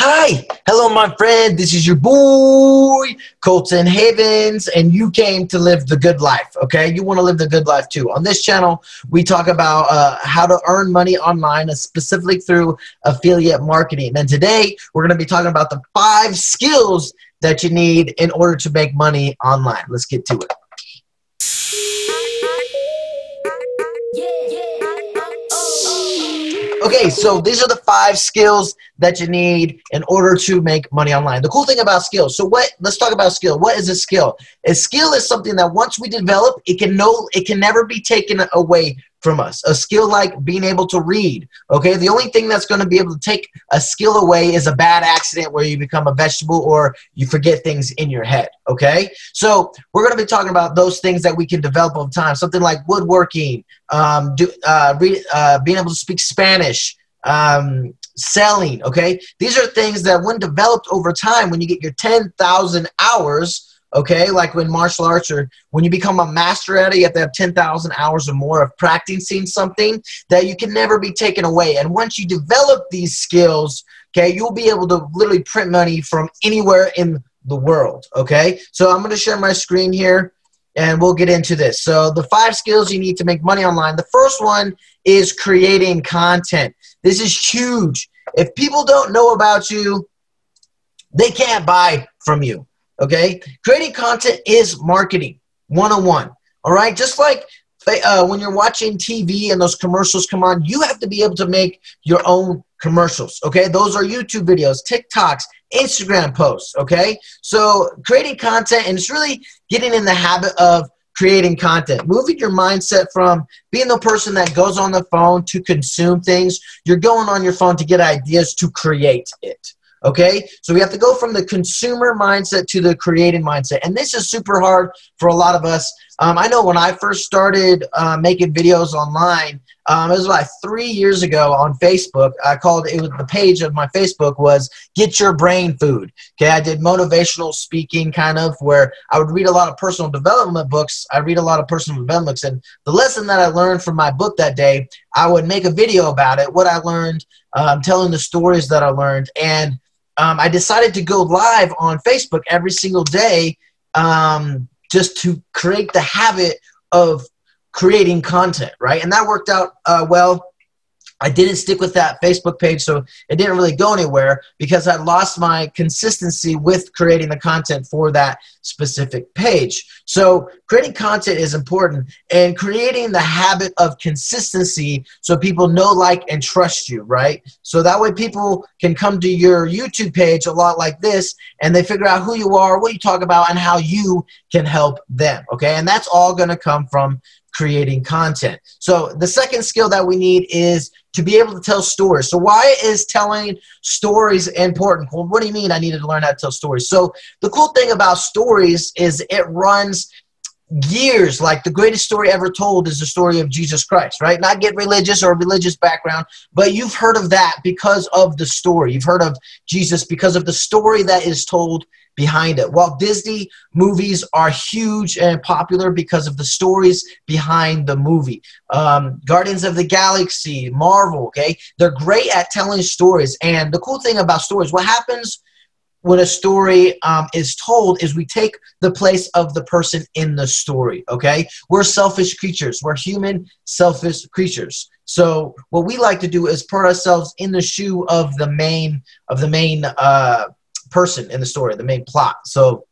Hi, hello, my friend. This is your boy, Colton Havens, and you came to live the good life, okay? You want to live the good life too. On this channel, we talk about uh, how to earn money online, specifically through affiliate marketing. And today, we're going to be talking about the five skills that you need in order to make money online. Let's get to it. Okay, so these are the five skills that you need in order to make money online. The cool thing about skills. So what? Let's talk about skill. What is a skill? A skill is something that once we develop, it can no, it can never be taken away from us. A skill like being able to read. Okay, the only thing that's going to be able to take a skill away is a bad accident where you become a vegetable or you forget things in your head. Okay, so we're going to be talking about those things that we can develop over time. Something like woodworking, um, do, uh, read, uh, being able to speak Spanish. Um, selling okay these are things that when developed over time when you get your 10,000 hours okay like when martial arts or when you become a master at it you have to have 10,000 hours or more of practicing something that you can never be taken away. And once you develop these skills okay you'll be able to literally print money from anywhere in the world okay? So i'm going to share my screen here and we'll get into this. So the five skills you need to make money online. The first one is creating content. This is huge. If people don't know about you they can't buy from you Okay, creating content is marketing 101. All right, just like uh, when you're watching TV and those commercials come on, you have to be able to make your own commercials. Okay, those are YouTube videos, TikToks, Instagram posts. Okay, so creating content and it's really getting in the habit of creating content, moving your mindset from being the person that goes on the phone to consume things. You're going on your phone to get ideas to create it. Okay, so we have to go from the consumer mindset to the creating mindset, and this is super hard for a lot of us. Um, I know when I first started uh, making videos online, um, it was like three years ago on Facebook. I called it was the page of my Facebook was "Get Your Brain Food." Okay, I did motivational speaking, kind of where I would read a lot of personal development books. I read a lot of personal development books, and the lesson that I learned from my book that day, I would make a video about it, what I learned, um, telling the stories that I learned, and um, I decided to go live on Facebook every single day um, just to create the habit of creating content, right? And that worked out uh, well I didn't stick with that Facebook page, so it didn't really go anywhere because I lost my consistency with creating the content for that specific page. So, creating content is important and creating the habit of consistency so people know, like, and trust you, right? So that way people can come to your YouTube page a lot like this and they figure out who you are, what you talk about, and how you can help them, okay? And that's all gonna come from creating content. So the second skill that we need is to be able to tell stories. So why is telling stories important? Well, what do you mean I needed to learn how to tell stories? So the cool thing about stories is it runs years like the greatest story ever told is the story of jesus christ right not get religious or religious background but you've heard of that because of the story you've heard of jesus because of the story that is told behind it. Walt Disney movies are huge and popular because of the stories behind the movie. Um, Guardians of the Galaxy, Marvel, okay? They're great at telling stories. And the cool thing about stories, what happens when a story um, is told is we take the place of the person in the story okay we're selfish creatures we're human selfish creatures so what we like to do is put ourselves in the shoe of the main of the main uh, person in the story, the main plot. So,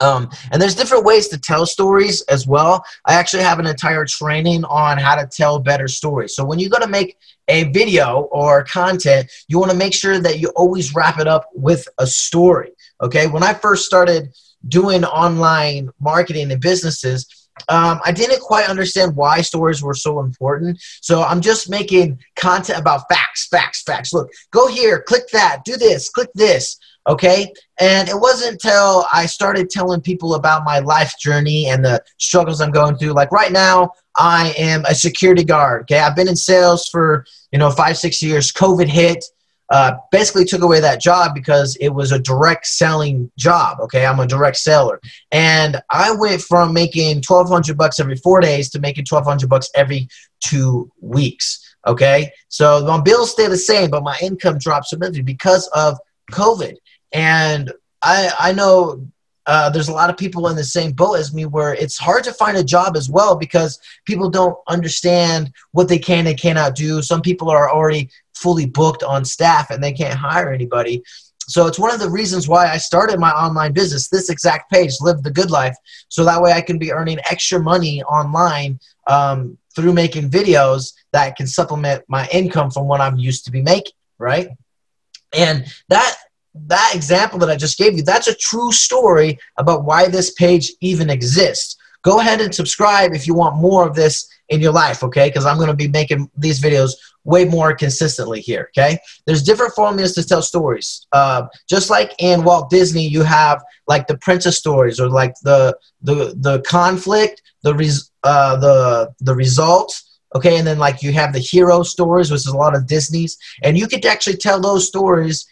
um, and there's different ways to tell stories as well. I actually have an entire training on how to tell better stories. So when you're going to make a video or content, you want to make sure that you always wrap it up with a story. Okay. When I first started doing online marketing and businesses, um, I didn't quite understand why stories were so important. So I'm just making content about facts, facts, facts. Look, go here, click that, do this, click this okay? And it wasn't until i started telling people about my life journey and the struggles i'm going through like right now i am a security guard okay? I've been in sales for you know five six years. Covid hit uh, basically took away that job because it was a direct selling job okay? I'm a direct seller. And i went from making 1200 bucks every four days to making 1200 bucks every two weeks okay? So my bills stay the same but my income dropped significantly because of COVID. And I, I know uh, there's a lot of people in the same boat as me where it's hard to find a job as well because people don't understand what they can and cannot do. Some people are already fully booked on staff and they can't hire anybody. So it's one of the reasons why I started my online business, this exact page, Live the Good Life, so that way I can be earning extra money online um, through making videos that can supplement my income from what I'm used to be making, right? And that that example that I just gave you, that's a true story about why this page even exists. Go ahead and subscribe if you want more of this in your life, okay? Because I'm going to be making these videos way more consistently here, okay? There's different formulas to tell stories. Uh, just like in Walt Disney, you have like the princess stories or like the the the conflict, the res, uh, the the result, okay, and then like you have the hero stories, which is a lot of Disney's, and you could actually tell those stories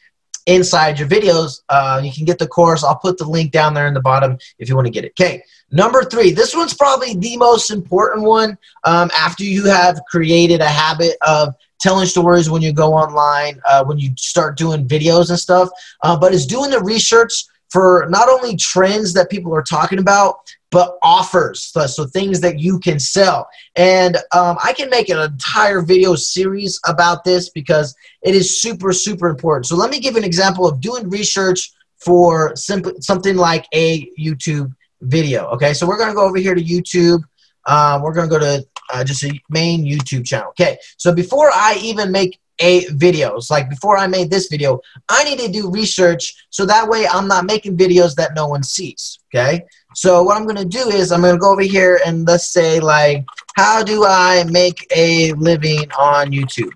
inside your videos. Uh, you can get the course. I'll put the link down there in the bottom if you want to get it. Okay, number three. This one's probably the most important one um, after you have created a habit of telling stories when you go online, uh, when you start doing videos and stuff, uh, but it's doing the research for not only trends that people are talking about, but offers, so, things that you can sell. And um, I can make an entire video series about this because it is super, super important. So let me give an example of doing research for simple, something like a YouTube video. Okay, so we're going to go over here to YouTube. Um, we're going to go to uh, just a main YouTube channel. Okay, so before I even make a videos. Like before I made this video, I need to do research so that way I'm not making videos that no one sees. Okay. So what I'm going to do is I'm going to go over here and let's say like, how do I make a living on YouTube?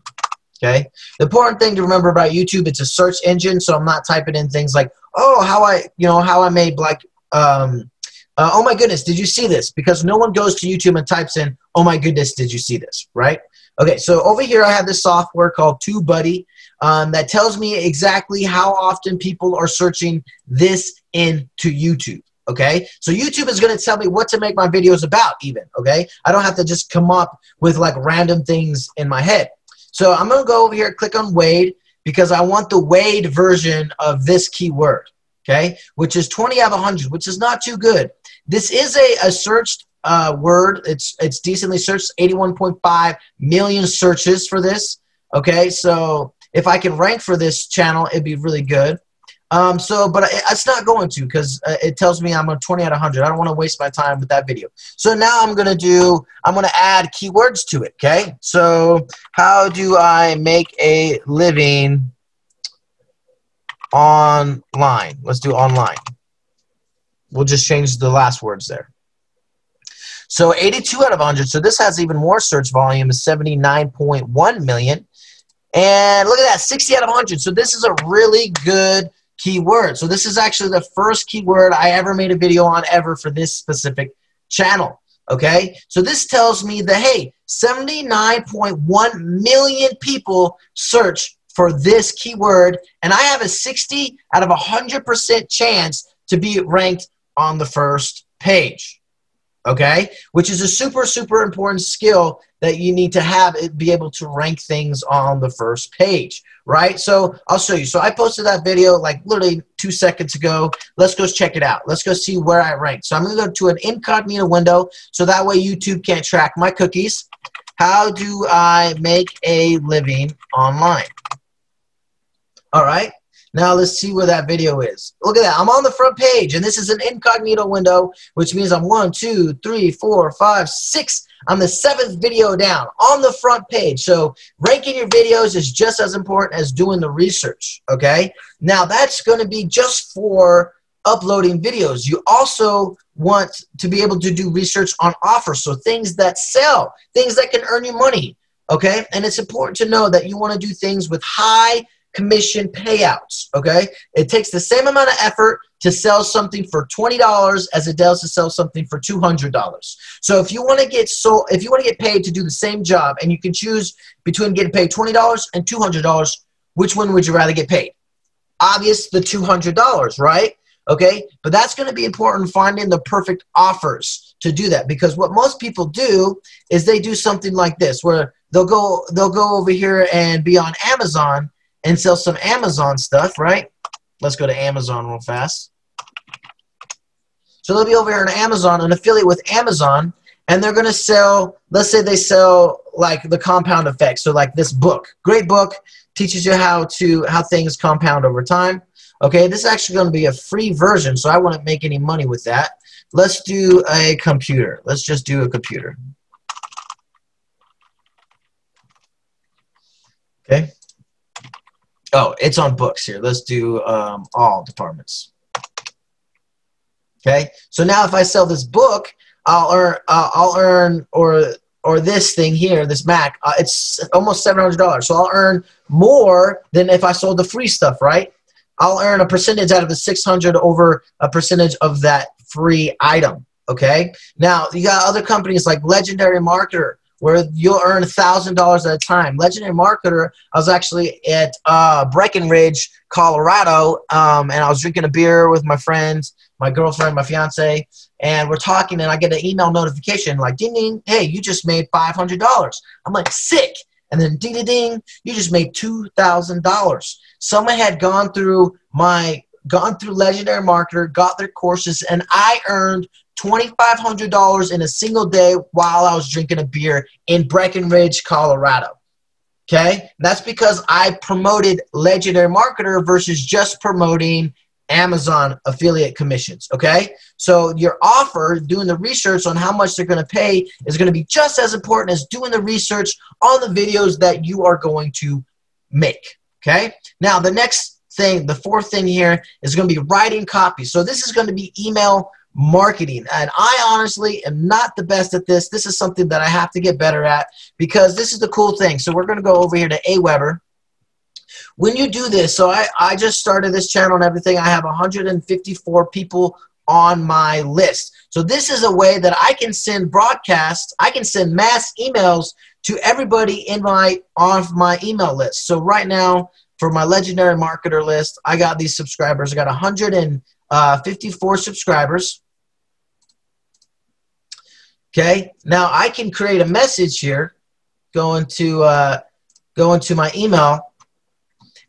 Okay. The important thing to remember about YouTube, it's a search engine. So I'm not typing in things like, oh, how I, you know, how I made like, um, uh, oh my goodness, did you see this? Because no one goes to YouTube and types in, oh my goodness, did you see this? Right? Okay, so over here I have this software called TubeBuddy um, that tells me exactly how often people are searching this into YouTube. Okay, so YouTube is going to tell me what to make my videos about, even. Okay, I don't have to just come up with like random things in my head. So I'm going to go over here, click on Weighted because I want the Weighted version of this keyword. Okay, which is 20 out of 100, which is not too good. This is a, a searched uh, word. It's it's decently searched. 81.5 million searches for this. Okay, so if I can rank for this channel, it'd be really good. Um, so, but it's not going to because uh, it tells me I'm a 20 out of 100. I don't want to waste my time with that video. So now I'm going to do, I'm going to add keywords to it, okay? So how do I make a living online? Let's do online. We'll just change the last words there. So 82 out of 100. So this has even more search volume, is 79.1 million. And look at that, 60 out of 100. So this is a really good keyword. So this is actually the first keyword I ever made a video on ever for this specific channel. Okay, so this tells me that hey, 79.1 million people search for this keyword, and I have a 60 out of 100% chance to be ranked on the first page okay? Which is a super, super important skill that you need to have it be able to rank things on the first page, right? So I'll show you. So I posted that video like literally two seconds ago. Let's go check it out. Let's go see where I rank. So I'm going to go to an incognito window so that way YouTube can't track my cookies. How do I make a living online? All right. Now let's see where that video is. Look at that. I'm on the front page, and this is an incognito window, which means I'm one, two, three, four, five, six. I'm the seventh video down on the front page. So ranking your videos is just as important as doing the research, okay? Now that's going to be just for uploading videos. You also want to be able to do research on offers, so things that sell, things that can earn you money, okay? And it's important to know that you want to do things with high commission payouts. Okay, it takes the same amount of effort to sell something for twenty dollars as it does to sell something for two hundred dollars. So if you want to get so if you want to get paid to do the same job, and you can choose between getting paid twenty dollars and two hundred dollars, which one would you rather get paid? Obvious, the two hundred dollars, right? Okay, but that's going to be important finding the perfect offers to do that because what most people do is they do something like this where they'll go they'll go over here and be on Amazon and sell some Amazon stuff, right? let's go to Amazon real fast. So they'll be over here on Amazon, an affiliate with Amazon, and they're going to sell, let's say they sell like the compound effect. So like this book, great book, teaches you how to, how things compound over time. Okay, this is actually going to be a free version, so I wouldn't make any money with that. Let's do a computer. Let's just do a computer. Okay. Oh, it's on books here. Let's do um, all departments. Okay, so now if I sell this book, I'll earn, uh, I'll earn, or or this thing here, this Mac, uh, it's almost seven hundred dollars. So I'll earn more than if I sold the free stuff, right? I'll earn a percentage out of the six hundred over a percentage of that free item. Okay. Now you got other companies like Legendary Marketer where you'll earn thousand dollars at a time. Legendary Marketer. I was actually at uh, Breckenridge, Colorado, um, and I was drinking a beer with my friends my girlfriend, my fiance, and we're talking, and I get an email notification like, ding, ding, hey, you just made $500. I'm like, sick. And then ding, ding, ding, you just made $2,000. Someone had gone through my, gone through Legendary Marketer, got their courses, and I earned $2,500 in a single day while I was drinking a beer in Breckenridge, Colorado. Okay? That's because I promoted Legendary Marketer versus just promoting Amazon affiliate commissions. Okay, so your offer, doing the research on how much they're going to pay, is going to be just as important as doing the research on the videos that you are going to make. Okay, now the next thing, the fourth thing here is going to be writing copy. So this is going to be email marketing. And I honestly am not the best at this. This is something that I have to get better at because this is the cool thing. So we're going to go over here to Aweber when you do this, so I, I just started this channel and everything. I have 154 people on my list. So this is a way that I can send broadcasts, I can send mass emails to everybody in my on my email list. So right now, for my legendary marketer list, I got these subscribers. I got 154 subscribers. Okay, now I can create a message here, going to uh, go into my email,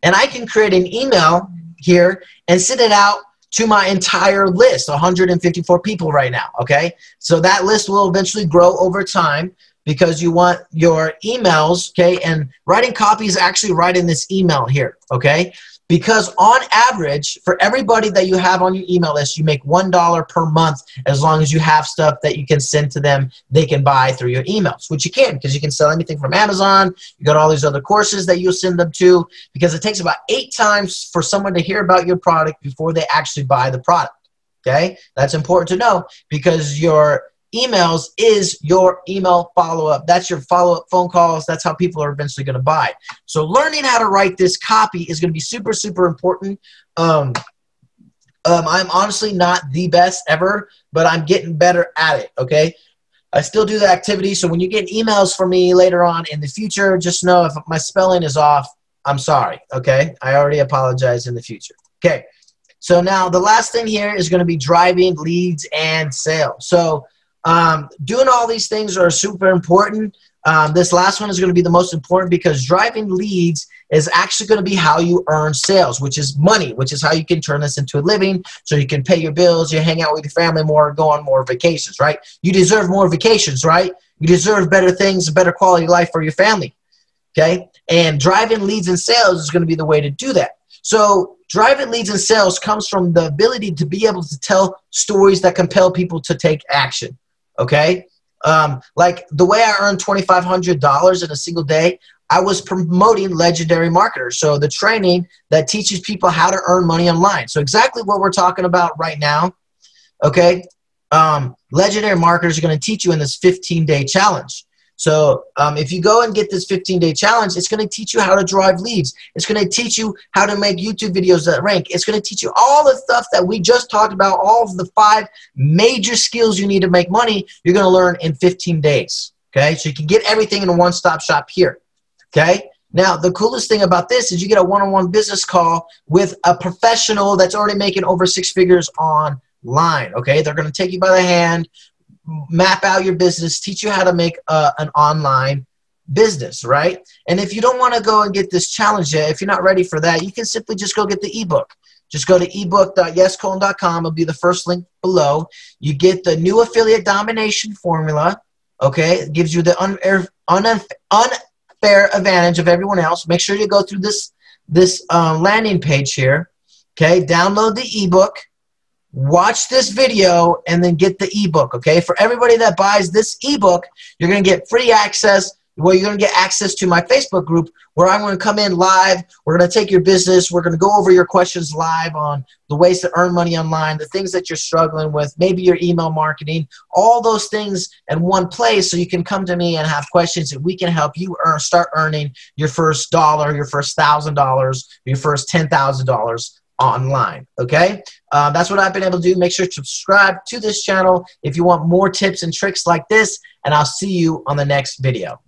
and I can create an email here and send it out to my entire list 154 people right now okay so that list will eventually grow over time because you want your emails okay? And writing copy is actually writing this email here okay? Because on average for everybody that you have on your email list you make one dollar per month as long as you have stuff that you can send to them they can buy through your emails which you can because you can sell anything from amazon you got all these other courses that you'll send them to because it takes about eight times for someone to hear about your product before they actually buy the product okay? That's important to know because your emails is your email follow-up. That's your follow-up phone calls. That's how people are eventually going to buy. So learning how to write this copy is going to be super, super important. Um, um, I'm honestly not the best ever, but I'm getting better at it, okay? I still do the activity, so when you get emails from me later on in the future, just know if my spelling is off, I'm sorry, okay? I already apologize in the future. Okay, so now the last thing here is going to be driving leads and sales. So um, doing all these things are super important. Um, this last one is going to be the most important because driving leads is actually going to be how you earn sales, which is money, which is how you can turn this into a living so you can pay your bills, you hang out with your family more, go on more vacations, right? You deserve more vacations, right? You deserve better things, a better quality life for your family, okay? And driving leads and sales is going to be the way to do that. So driving leads and sales comes from the ability to be able to tell stories that compel people to take action okay? Um, like the way I earned $2,500 in a single day, I was promoting Legendary marketers. So the training that teaches people how to earn money online. So exactly what we're talking about right now, okay? Um, Legendary Marketers are going to teach you in this 15-day challenge. So um, if you go and get this 15-day challenge, it's going to teach you how to drive leads. It's going to teach you how to make YouTube videos that rank. It's going to teach you all the stuff that we just talked about, all of the five major skills you need to make money, you're going to learn in 15 days. Okay, so you can get everything in a one-stop shop here. Okay, now the coolest thing about this is you get a one-on-one -on -one business call with a professional that's already making over six figures online. Okay, they're going to take you by the hand map out your business, teach you how to make uh, an online business, right? And if you don't want to go and get this challenge yet, if you're not ready for that, you can simply just go get the ebook. just go to ebook.yescolton.com. It'll be the first link below. You get the new affiliate domination formula. Okay, it gives you the unfair, unfair advantage of everyone else. Make sure you go through this this um, landing page here. Okay, download the ebook, watch this video, and then get the ebook. Okay, for everybody that buys this ebook, you're gonna get free access well you're going to get access to my Facebook group where I'm going to come in live. We're going to take your business. We're going to go over your questions live on the ways to earn money online, the things that you're struggling with, maybe your email marketing, all those things in one place so you can come to me and have questions and we can help you earn, start earning your first dollar, your first thousand dollars, your first ten thousand dollars online okay? Uh, that's what i've been able to do. Make sure to subscribe to this channel if you want more tips and tricks like this and i'll see you on the next video